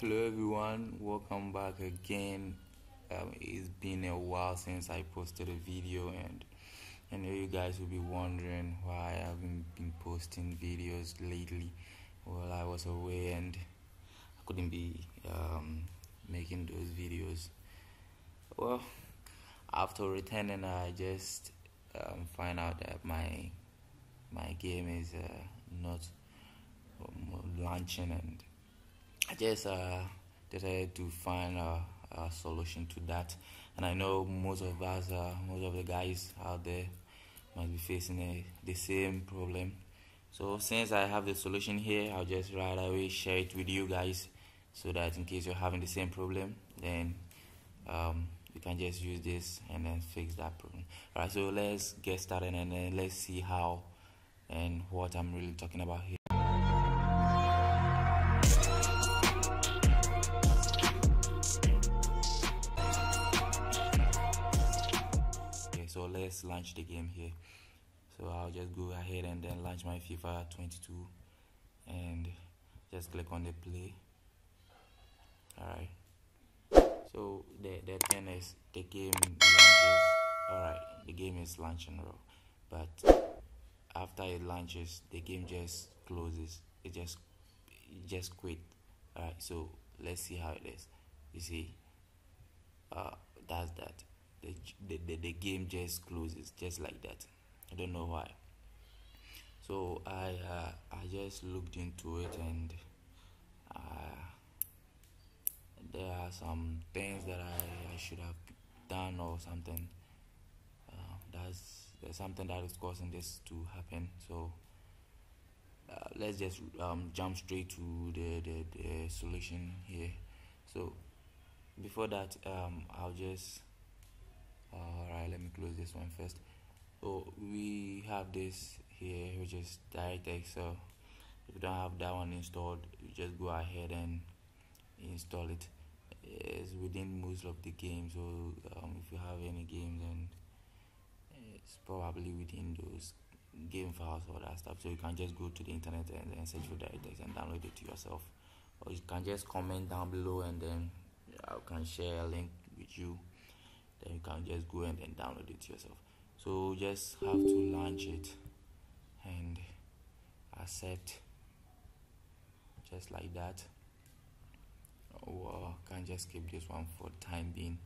Hello everyone, welcome back again. Um, it's been a while since I posted a video, and I know you guys will be wondering why I haven't been posting videos lately. Well, I was away and I couldn't be um, making those videos. Well, after returning, I just um, find out that my my game is uh, not um, launching and I just uh, decided to find a, a, solution to that. And I know most of us, uh, most of the guys out there, might be facing a, the same problem. So since I have the solution here, I'll just right away share it with you guys, so that in case you're having the same problem, then um, you can just use this and then fix that problem. Alright, so let's get started and then let's see how and what I'm really talking about here. Let's launch the game here. So I'll just go ahead and then launch my FIFA 22 and just click on the play. Alright. So the, the thing is the game launches alright the game is launching but after it launches the game just closes. It just it just quit. Alright so let's see how it is. You see uh that's that the, the, the, game just closes just like that. I don't know why. So i uh, i just looked into it and uh, there are some things that I, I should have done or something. Uh, that's there's something that is causing this to happen. So uh, let's just um, jump straight to the, the, the solution here. So before that um, I'll just alright let me close this one first. So we have this here which is DirectX so if you don't have that one installed you just go ahead and install it. It's within most of the games so um, if you have any games and it's probably within those game files or that stuff. So you can just go to the internet and then search for DirectX and download it to yourself. Or you can just comment down below and then I can share a link with you then you can just go and then download it yourself. So just have to launch it and accept. Just like that. Or I can just skip this one for time being.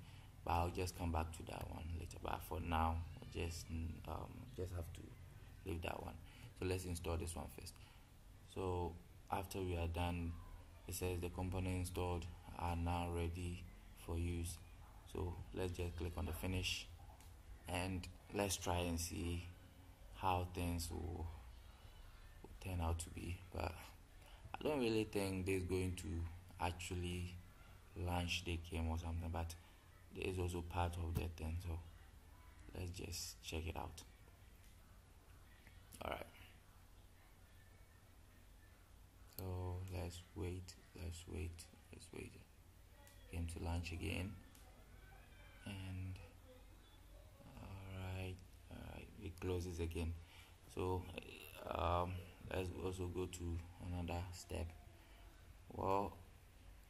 But I'll just come back to that one later. But for now just um, just have to leave that one. So let's install this one first. So after we are done it says the component installed are now ready for use so let's just click on the finish and let's try and see how things will, will turn out to be. But I don't really think this is going to actually launch the game or something but there is also part of that thing so let's just check it out. All right so let's wait let's wait let's wait. Game to launch again and all right all right it closes again. So um, let's also go to another step. Well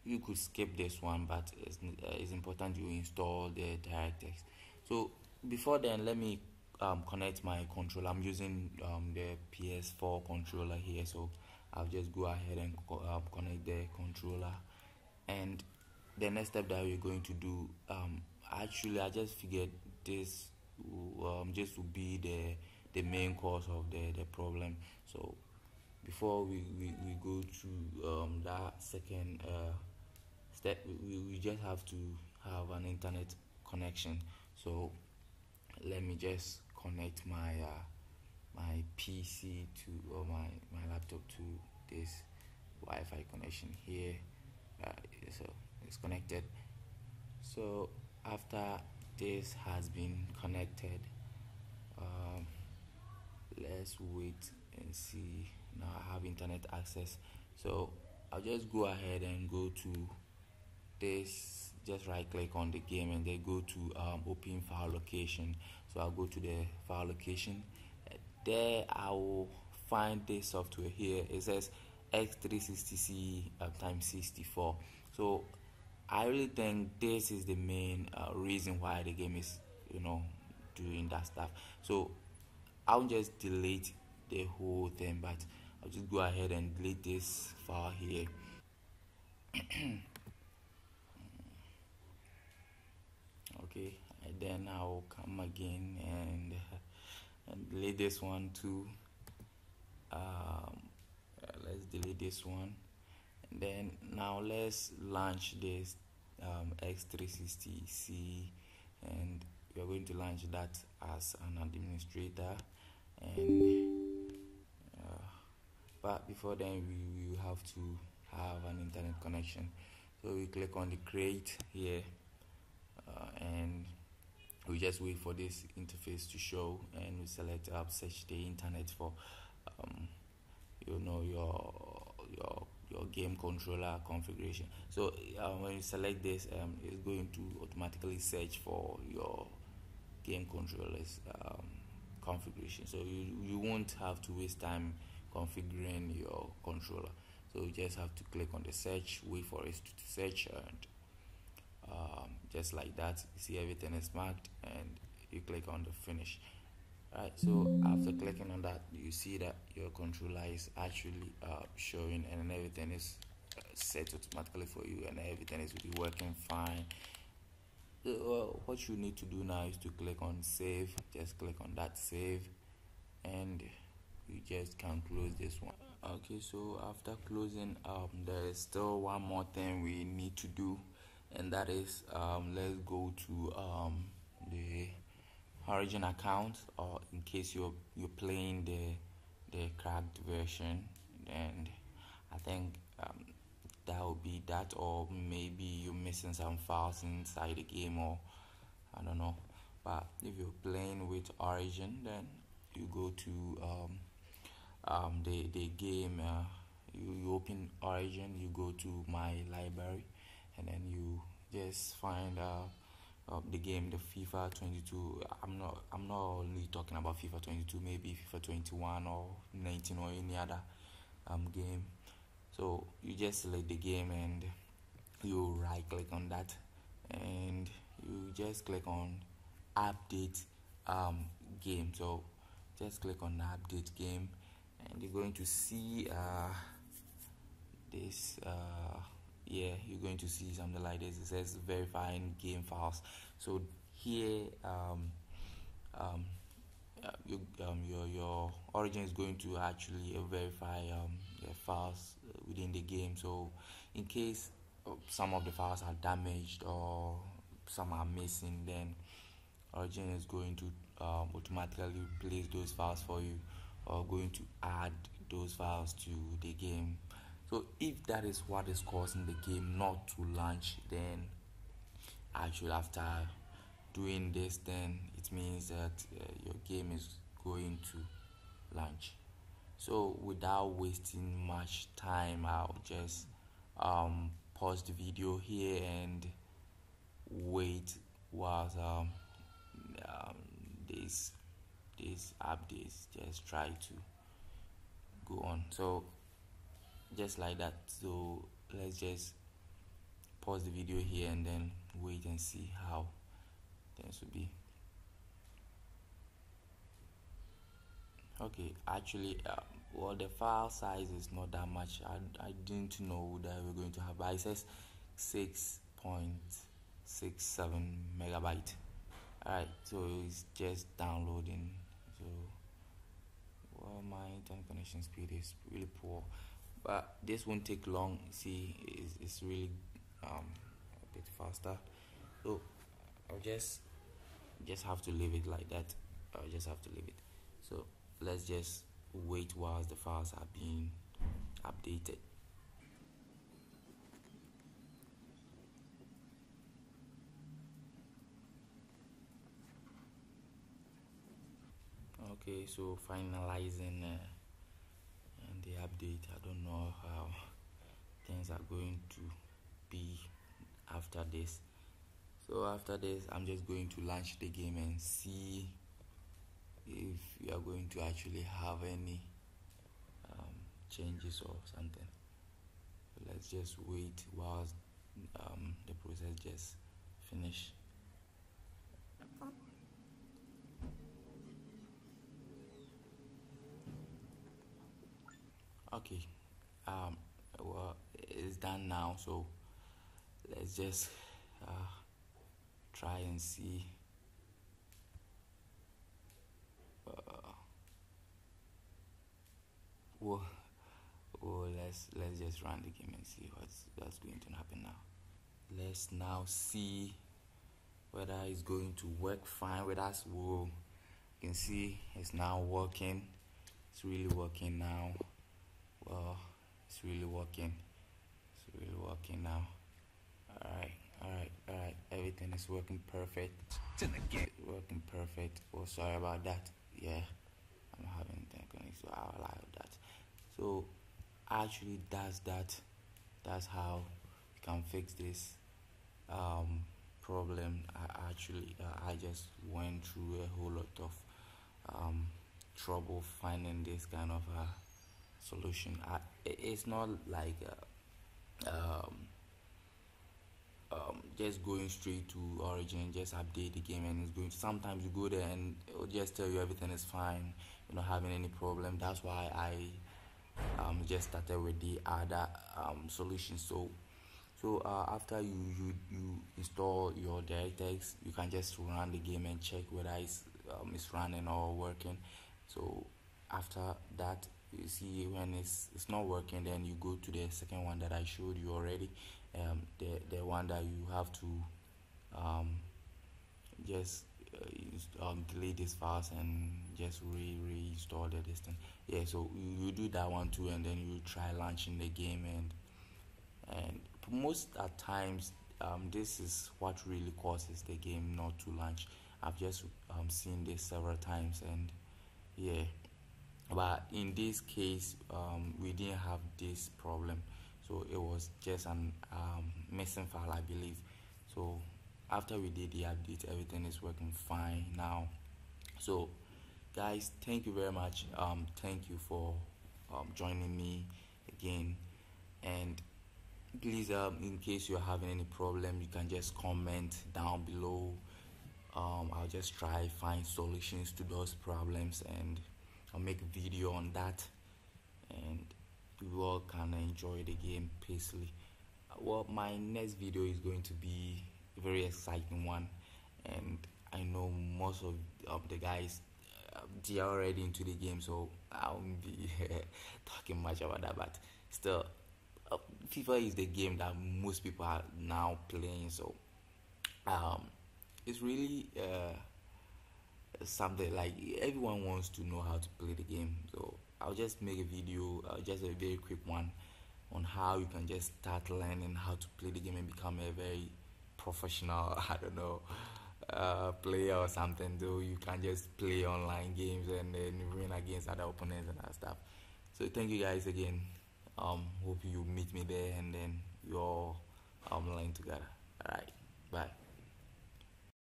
you could skip this one but it's, uh, it's important you install the DirectX so before then let me um, connect my controller. I'm using um, the PS4 controller here so I'll just go ahead and co uh, connect the controller. And the next step that we're going to do um, actually I just figured this um, just to be the the main cause of the, the problem. So before we, we, we go to um, that second uh, step we, we just have to have an internet connection. So let me just connect my uh, my PC to or my, my laptop to this Wi-Fi connection here. Uh, so it's connected. So after this has been connected um, let's wait and see. Now I have internet access. So I'll just go ahead and go to this just right click on the game and then go to um, open file location. So I'll go to the file location. There I will find this software here. It says X360C uh, times 64. So I really think this is the main uh, reason why the game is, you know, doing that stuff. So I'll just delete the whole thing, but I'll just go ahead and delete this file here. okay, and then I'll come again and, and delete this one too. Um, let's delete this one then now let's launch this um, X360C and we are going to launch that as an administrator. And uh, but before then we will have to have an internet connection. So we click on the create here uh, and we just wait for this interface to show and we select up search the internet for um, you know your your your game controller configuration. So uh, when you select this um, it's going to automatically search for your game controllers um, configuration. So you, you won't have to waste time configuring your controller. So you just have to click on the search wait for it to search and um, just like that you see everything is marked and you click on the finish right so after clicking on that you see that your controller is actually uh, showing and everything is uh, set automatically for you and everything is working fine? Uh, what you need to do now is to click on save just click on that save and you just can close this one. Okay so after closing um there is still one more thing we need to do and that is um let's go to um the origin account or in case you're you're playing the the cracked version. And I think um, that would be that or maybe you're missing some files inside the game or I don't know. But if you're playing with origin then you go to um, um, the, the game uh, you, you open origin you go to my library and then you just find uh, uh, the game, the FIFA 22. I'm not I'm not only talking about FIFA 22, maybe FIFA 21 or 19 or any other um, game. So you just select the game and you right click on that and you just click on update um, game. So just click on update game and you're going to see uh, this. Uh, yeah you're going to see something like this. It says verifying game files. So here um, um, uh, you, um, your your origin is going to actually verify um, files within the game. So in case uh, some of the files are damaged or some are missing then origin is going to um, automatically replace those files for you or going to add those files to the game so if that is what is causing the game not to launch, then actually after doing this, then it means that uh, your game is going to launch. So without wasting much time, I'll just um, pause the video here and wait whilst um, um, this this updates just try to go on. So just like that. So let's just pause the video here and then wait and see how things will be. Okay actually uh, well the file size is not that much. I, I didn't know that we're going to have but it says 6.67 megabyte. Alright so it's just downloading. So well my internet connection speed is really poor but this won't take long see it's, it's really um, a bit faster. So I'll just just have to leave it like that. I'll just have to leave it. So let's just wait whilst the files are being updated. Okay so finalizing uh, the update. I don't know how things are going to be after this. So after this i'm just going to launch the game and see if we are going to actually have any um, changes or something. So let's just wait while um, the process just finish okay um well it's done now so let's just uh, try and see uh, well, well let's let's just run the game and see what's what's going to happen now. Let's now see whether it's going to work fine with us. Well you can see it's now working. It's really working now well it's really working. It's really working now. All right all right all right everything is working perfect. Working perfect. Oh sorry about that. Yeah i'm having technical so i'll allow that. So actually that's that. That's how you can fix this um, problem. I actually uh, i just went through a whole lot of um, trouble finding this kind of uh, solution. I, it's not like uh, um, um, just going straight to Origin, just update the game, and it's going. Sometimes you go there and it'll just tell you everything is fine, you're not having any problem. That's why I um, just started with the other um, solution. So, so uh, after you, you you install your DirectX, you can just run the game and check whether it's um, it's running or working. So after that, you see when it's it's not working then you go to the second one that I showed you already. Um, the the one that you have to um, just uh, um, delete these files and just re reinstall the this thing. Yeah so you, you do that one too and then you try launching the game and and most at times um, this is what really causes the game not to launch. I've just um, seen this several times and yeah but in this case um, we didn't have this problem. So it was just an um, missing file I believe. So after we did the update everything is working fine now. So guys thank you very much. Um, thank you for um, joining me again. And please um, in case you're having any problem you can just comment down below. Um, I'll just try find solutions to those problems and I'll make a video on that and you all can enjoy the game peacefully. Uh, well my next video is going to be a very exciting one and I know most of, of the guys uh, they are already into the game so I won't be talking much about that but still uh, FIFA is the game that most people are now playing so um, it's really uh, something like everyone wants to know how to play the game. So i'll just make a video uh, just a very quick one on how you can just start learning how to play the game and become a very professional i don't know uh, player or something. Though you can just play online games and then win against other opponents and that stuff. So thank you guys again. Um hope you meet me there and then we all um learn together. All right bye